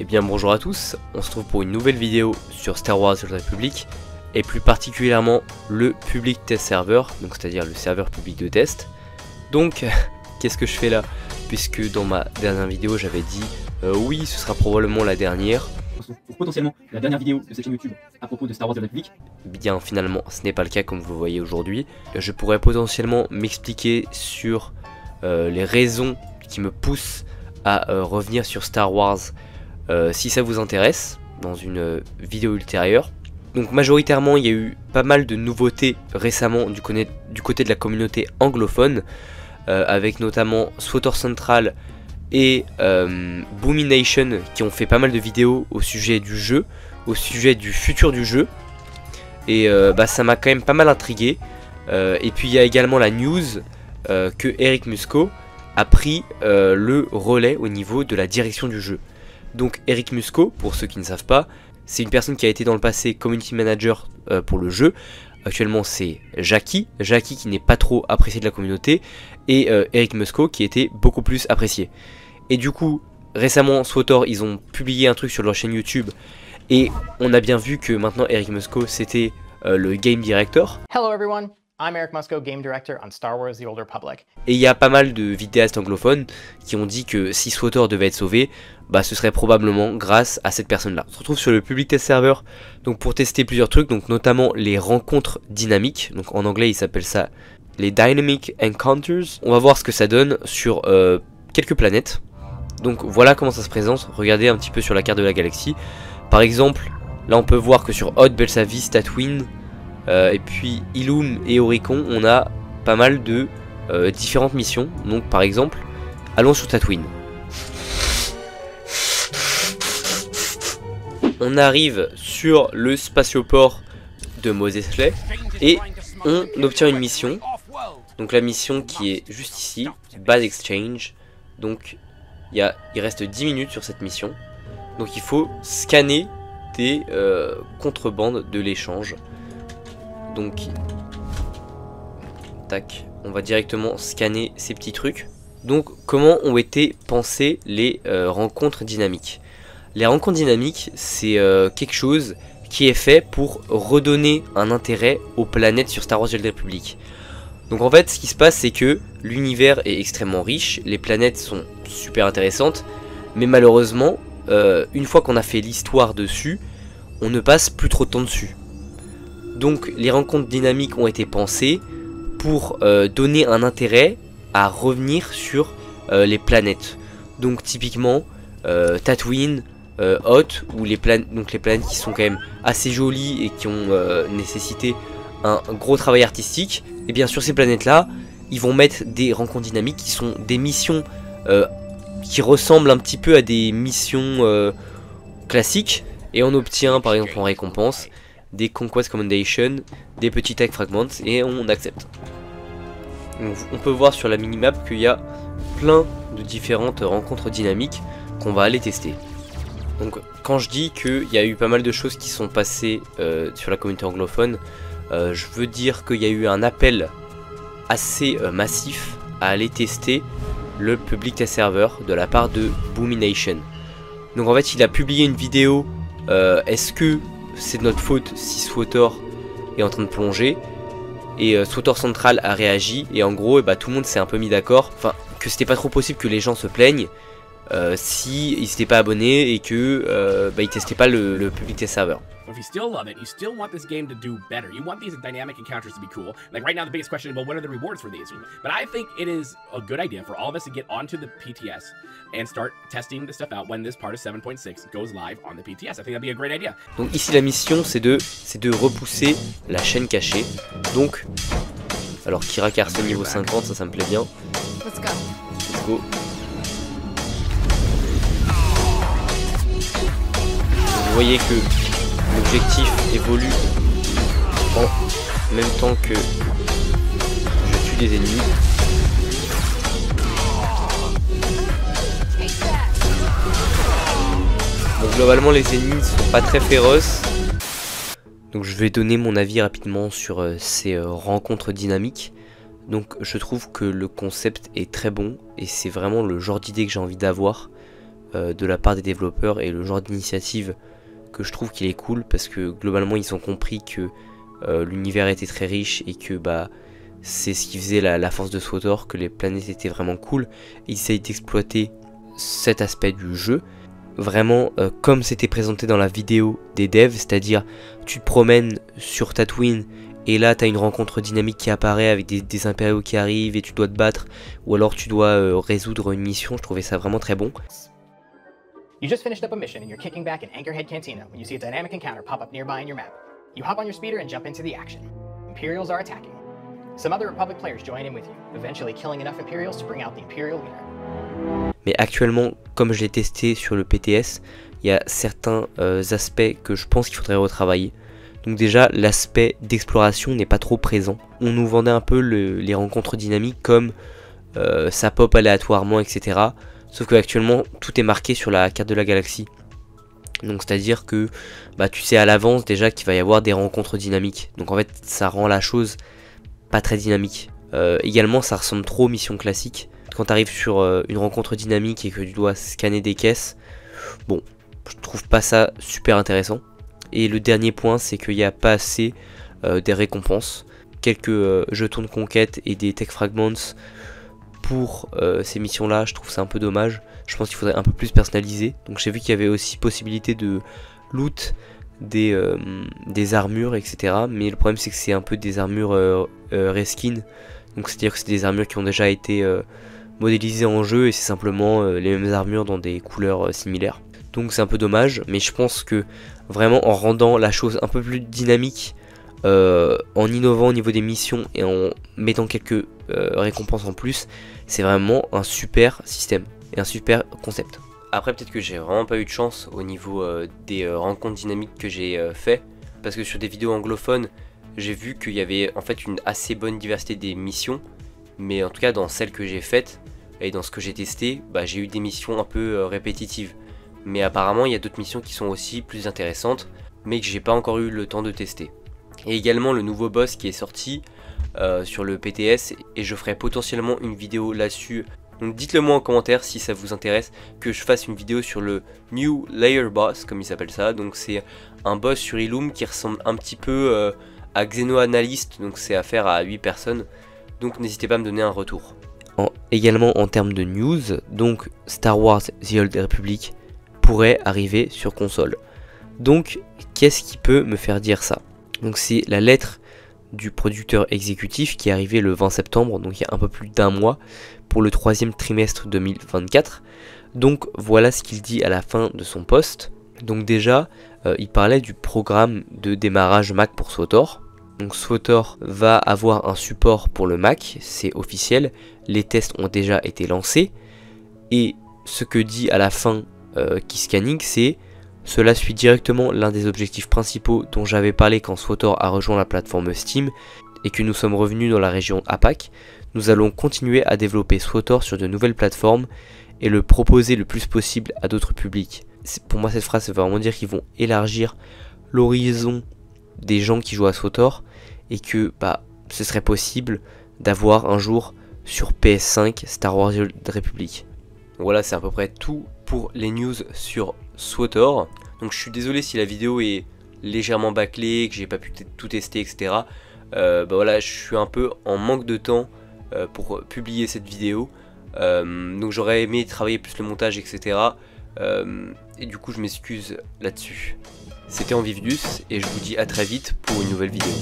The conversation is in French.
Eh bien bonjour à tous, on se trouve pour une nouvelle vidéo sur Star Wars The Republic et plus particulièrement le Public Test Server, donc c'est-à-dire le serveur public de test. Donc qu'est-ce que je fais là? Puisque dans ma dernière vidéo j'avais dit euh, oui ce sera probablement la dernière. potentiellement la dernière vidéo de cette chaîne YouTube à propos de Star Wars The Republic. Bien finalement ce n'est pas le cas comme vous le voyez aujourd'hui. Je pourrais potentiellement m'expliquer sur euh, les raisons qui me poussent à euh, revenir sur Star Wars euh, si ça vous intéresse dans une vidéo ultérieure. Donc majoritairement il y a eu pas mal de nouveautés récemment du, côté de la communauté anglophone euh, avec notamment Swatter Central et euh, Nation qui ont fait pas mal de vidéos au sujet du jeu, au sujet du futur du jeu et bah, ça m'a quand même pas mal intrigué et puis il y a également la news que Eric Musco a pris le relais au niveau de la direction du jeu. Donc Eric Musco, pour ceux qui ne savent pas, c'est une personne qui a été dans le passé community manager euh, pour le jeu. Actuellement c'est Jackie, Jackie qui n'est pas trop apprécié de la communauté, et euh, Eric Musco qui était beaucoup plus apprécié. Et du coup, récemment, SWTOR, ils ont publié un truc sur leur chaîne YouTube, et on a bien vu que maintenant Eric Musco c'était euh, le game director. Hello everyone. I'm Eric Musco, Game Director on Star Wars The Old Republic. Et il y a pas mal de vidéastes anglophones qui ont dit que si SWTOR devait être sauvé, bah ce serait probablement grâce à cette personne là. On se retrouve sur le Public Test Server donc pour tester plusieurs trucs, donc notamment les rencontres dynamiques, donc en anglais il s'appelle ça les Dynamic Encounters. On va voir ce que ça donne sur euh, quelques planètes. Donc voilà comment ça se présente, regardez un petit peu sur la carte de la galaxie. Par exemple, là on peut voir que sur Hot, Belsavis, Tatooine, et puis Illum et Oricon, on a pas mal de euh, différentes missions. Donc par exemple, allons sur Tatooine. On arrive sur le spatioport de Moses Eisley et on obtient une mission. Donc la mission qui est juste ici, Bad Exchange. Donc il, y a, il reste 10 minutes sur cette mission. Donc il faut scanner des euh, contrebandes de l'échange. Donc, tac, on va directement scanner ces petits trucs. Donc, comment ont été pensées les euh, rencontres dynamiques? Les rencontres dynamiques, c'est euh, quelque chose qui est fait pour redonner un intérêt aux planètes sur Star Wars The Republic. Donc en fait, ce qui se passe, c'est que l'univers est extrêmement riche, les planètes sont super intéressantes, mais malheureusement, euh, une fois qu'on a fait l'histoire dessus, on ne passe plus trop de temps dessus. Donc les rencontres dynamiques ont été pensées pour euh, donner un intérêt à revenir sur euh, les planètes. Donc typiquement euh, Tatooine, Hot, ou les, les planètes qui sont quand même assez jolies et qui ont nécessité un, gros travail artistique. Et bien sur ces planètes là, ils vont mettre des rencontres dynamiques qui sont des missions qui ressemblent un petit peu à des missions classiques. Et on obtient par exemple en récompense des Conquest Commendation, des petits tag fragments et on accepte. on peut voir sur la minimap qu'il y a plein de différentes rencontres dynamiques qu'on va aller tester. Donc quand je dis qu'il y a eu pas mal de choses qui sont passées euh, sur la communauté anglophone, euh, je veux dire qu'il y a eu un appel assez euh, massif à aller tester le public test server de la part de Boomination. Donc en fait il a publié une vidéo est-ce que c'est de notre faute si Swator est en train de plonger. Et euh, Central a réagi et en gros, et eh bah, tout le monde s'est un peu mis d'accord. Enfin, que c'était pas trop possible que les gens se plaignent euh, si ils s'étaient pas abonnés et que euh, bah, ils testaient pas le, le public test server. if you still love it, you still want this game to do better. You want these dynamic encounters to be cool. Like right now, the biggest question is, well, what are the rewards for these? But I think it is a good idea for all of us to get onto the PTS and start testing the stuff out when this part of 7.6 goes live on the PTS. I think that'd be a great idea. Donc ici, la mission, c'est de, c'est de repousser la chaîne cachée. Donc, alors Kira Carson niveau 50, ça, ça me plaît bien. Let's go. Let's go. Vous voyez que l'objectif évolue en même temps que je tue des ennemis. Donc globalement les ennemis ne sont pas très féroces. Donc je vais donner mon avis rapidement sur euh, ces euh, rencontres dynamiques. Donc je trouve que le concept est très bon et c'est vraiment le genre d'idée que j'ai envie d'avoir. euh, de la part des développeurs et le genre d'initiative que je trouve qu'il est cool parce que globalement ils ont compris que euh, l'univers était très riche et que bah c'est ce qui faisait la, force de SWTOR, que les planètes étaient vraiment cool. Ils essayent d'exploiter cet aspect du jeu vraiment euh, comme c'était présenté dans la vidéo des devs, c'est-à-dire tu te promènes sur Tatooine et là tu as une rencontre dynamique qui apparaît avec des, impériaux qui arrivent et tu dois te battre ou alors tu dois euh, résoudre une mission, je trouvais ça vraiment très bon. You just finished up a mission and you're kicking back in Anchorhead Cantina when you see a dynamic encounter pop up nearby in your map. You hop on your speeder and jump into the action. Imperials are attacking. Some other Republic players join in with you, eventually killing enough Imperials to bring out the Imperial leader. Mais actuellement, comme je l'ai testé sur le PTS, il y a certains euh, aspects que je pense qu'il faudrait retravailler. Donc déjà, l'aspect d'exploration n'est pas trop présent. On nous vendait un peu les rencontres dynamiques comme euh, ça pop aléatoirement, etc. Sauf que actuellement, tout est marqué sur la carte de la galaxie. Donc c'est-à-dire que bah, tu sais à l'avance déjà qu'il va y avoir des rencontres dynamiques. Donc en fait, ça rend la chose pas très dynamique. Euh, également, ça ressemble trop aux missions classiques quand tu arrives sur euh, une rencontre dynamique et que tu dois scanner des caisses, bon, je trouve pas ça super intéressant. Et le dernier point, c'est qu'il n'y a pas assez euh, des récompenses, quelques jetons de conquête et des tech fragments pour ces missions-là. Je trouve ça un peu dommage. Je pense qu'il faudrait un peu plus personnaliser. Donc j'ai vu qu'il y avait aussi possibilité de loot des, des armures, etc. Mais le problème c'est que c'est un peu des armures reskin. Donc c'est-à-dire que c'est des armures qui ont déjà été modélisé en jeu et c'est simplement euh, les mêmes armures dans des couleurs euh, similaires. Donc c'est un peu dommage, mais je pense que vraiment en rendant la chose un peu plus dynamique, euh, en innovant au niveau des missions et en mettant quelques récompenses en plus, c'est vraiment un super système et un super concept. Après peut-être que j'ai vraiment pas eu de chance au niveau des rencontres dynamiques que j'ai fait, parce que sur des vidéos anglophones, j'ai vu qu'il y avait en fait une assez bonne diversité des missions, mais en tout cas dans celles que j'ai faites, et dans ce que j'ai testé, bah, j'ai eu des missions un peu euh, répétitives. Mais apparemment, il y a d'autres missions qui sont aussi plus intéressantes, mais que j'ai pas encore eu le temps de tester. Et également le nouveau boss qui est sorti euh, sur le PTS, et je ferai potentiellement une vidéo là-dessus. Donc dites-le moi en commentaire si ça vous intéresse que je fasse une vidéo sur le New Layer Boss, comme il s'appelle ça. Donc c'est un boss sur Illum qui ressemble un petit peu euh, à Xeno Analyst, donc c'est affaire à 8 personnes. Donc n'hésitez pas à me donner un retour également en termes de news, donc Star Wars The Old Republic pourrait arriver sur console. Donc qu'est-ce qui peut me faire dire ça? Donc c'est la lettre du producteur exécutif qui est arrivée le 20 septembre, donc il y a un peu plus d'un mois, pour le troisième trimestre 2024. Donc voilà ce qu'il dit à la fin de son poste. Donc déjà, euh, il parlait du programme de démarrage Mac pour SWTOR. Donc SWTOR va avoir un support pour le Mac, c'est officiel, les tests ont déjà été lancés, et ce que dit à la fin euh, c'est cela suit directement l'un des objectifs principaux dont j'avais parlé quand SWTOR a rejoint la plateforme Steam et que nous sommes revenus dans la région APAC. Nous allons continuer à développer SWTOR sur de nouvelles plateformes et le proposer le plus possible à d'autres publics. Pour moi cette phrase veut vraiment dire qu'ils vont élargir l'horizon des gens qui jouent à SWTOR et que bah, ce serait possible d'avoir un jour sur PS5 Star Wars Republic. Voilà, c'est à peu près tout pour les news sur Swotor. Donc je suis désolé si la vidéo est légèrement bâclée, que j'ai pas pu tout tester, etc. Euh, bah voilà, je suis un peu en manque de temps euh, pour publier cette vidéo. Euh, donc j'aurais aimé travailler plus le montage, etc. et du coup, je m'excuse là-dessus. C'était en Envivius et je vous dis à très vite pour une nouvelle vidéo.